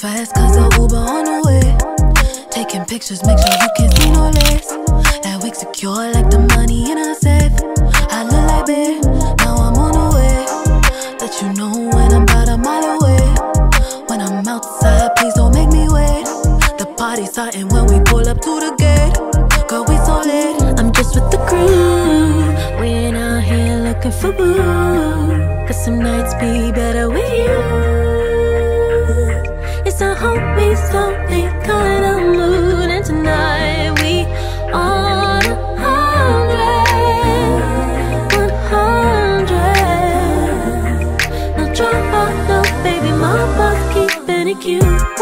Fast cause the Uber on the way. Taking pictures, make sure you can see no less. That we secure like the money in a safe. I look like bitch, now I'm on the way. Let you know when I'm about a mile away. When I'm outside, please don't make me wait. The party's starting when we pull up to the gate. Girl, we so lit. I'm just with the crew. We're out here looking for boo. Cause some nights be better with you. So hold me slowly, kind of mood And tonight we on a hundred. One hundred Now drop off, no baby my mama Keeping it cute.